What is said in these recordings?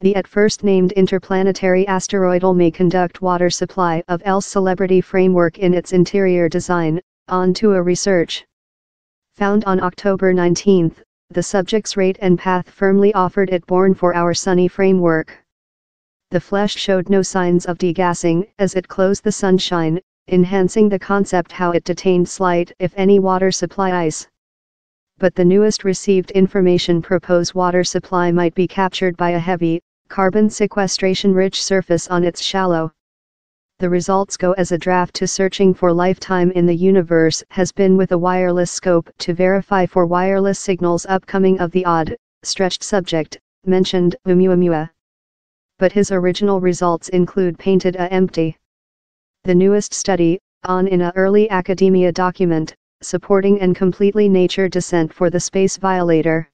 the at first named interplanetary asteroidal may conduct water supply of EL's celebrity framework in its interior design, onto a research. Found on October 19, the subject's rate and path firmly offered it born for our sunny framework. The flesh showed no signs of degassing as it closed the sunshine, enhancing the concept how it detained slight if any water supply ice but the newest received information propose water supply might be captured by a heavy, carbon sequestration rich surface on its shallow. The results go as a draft to searching for lifetime in the universe has been with a wireless scope to verify for wireless signals upcoming of the odd, stretched subject, mentioned Oumuamua. But his original results include painted a empty. The newest study, on in a early academia document, supporting and completely nature descent for the space violator.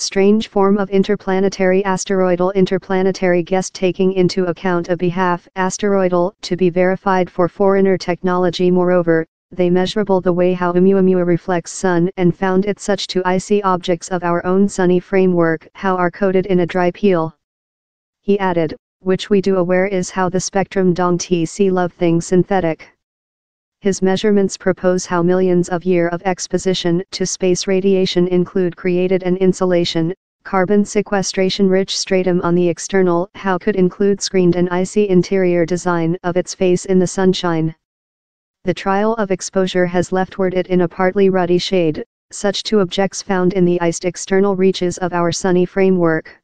Strange form of interplanetary asteroidal interplanetary guest taking into account a behalf asteroidal to be verified for foreigner technology moreover, they measurable the way how Oumuamua reflects sun and found it such to icy objects of our own sunny framework how are coated in a dry peel. He added, which we do aware is how the spectrum dong tc love thing synthetic. His measurements propose how millions of year of exposition to space radiation include created an insulation, carbon sequestration rich stratum on the external how could include screened and icy interior design of its face in the sunshine. The trial of exposure has leftward it in a partly ruddy shade, such to objects found in the iced external reaches of our sunny framework.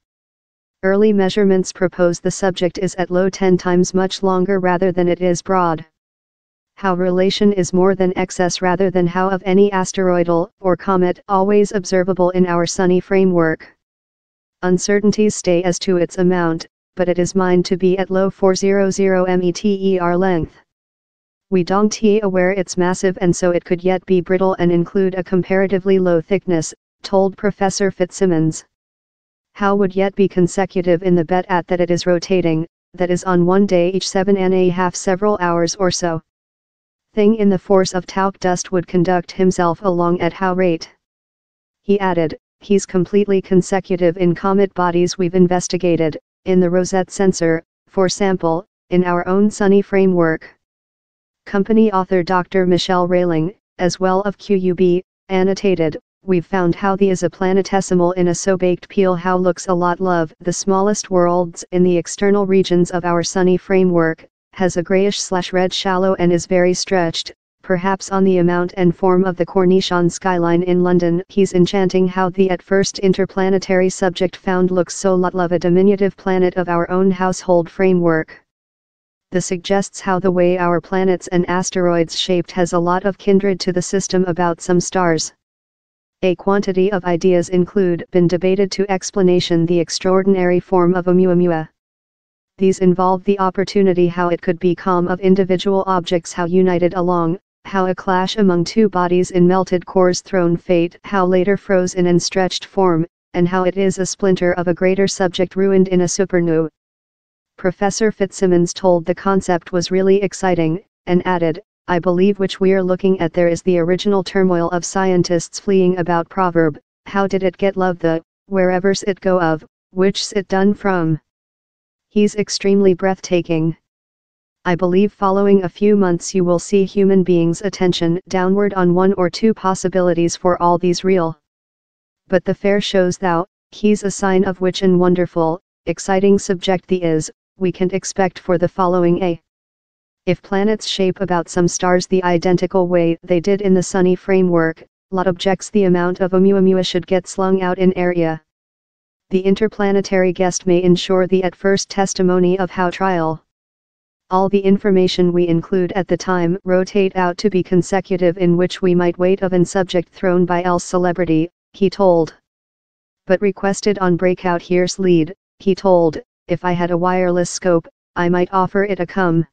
Early measurements propose the subject is at low 10 times much longer rather than it is broad how relation is more than excess rather than how of any asteroidal or comet always observable in our sunny framework. Uncertainties stay as to its amount, but it is mine to be at low 400 meter length. We don't aware it's massive and so it could yet be brittle and include a comparatively low thickness, told Professor Fitzsimmons. How would yet be consecutive in the bet at that it is rotating, that is on one day each seven and a half several hours or so thing in the force of talc dust would conduct himself along at how rate. He added, he's completely consecutive in comet bodies we've investigated, in the Rosette sensor, for sample, in our own sunny framework. Company author Dr. Michelle Railing, as well of QUB, annotated, we've found how the is a planetesimal in a so-baked peel how looks a lot love the smallest worlds in the external regions of our sunny framework, has a grayish slash red shallow and is very stretched, perhaps on the amount and form of the Cornichon skyline in London. He's enchanting how the at first interplanetary subject found looks so lot of a diminutive planet of our own household framework. The suggests how the way our planets and asteroids shaped has a lot of kindred to the system about some stars. A quantity of ideas include been debated to explanation the extraordinary form of Oumuamua these involve the opportunity how it could become of individual objects how united along, how a clash among two bodies in melted cores thrown fate how later froze in and stretched form, and how it is a splinter of a greater subject ruined in a supernova. Professor Fitzsimmons told the concept was really exciting, and added, I believe which we're looking at there is the original turmoil of scientists fleeing about proverb, how did it get love the, wherever's it go of, which's it done from. He's extremely breathtaking. I believe following a few months you will see human beings' attention downward on one or two possibilities for all these real. But the fair shows thou, he's a sign of which and wonderful, exciting subject the is, we can expect for the following a. If planets shape about some stars the identical way they did in the sunny framework, lot objects the amount of Oumuamua should get slung out in area the interplanetary guest may ensure the at first testimony of how trial. All the information we include at the time rotate out to be consecutive in which we might wait of an subject thrown by else celebrity, he told. But requested on breakout here's lead, he told, if I had a wireless scope, I might offer it a come.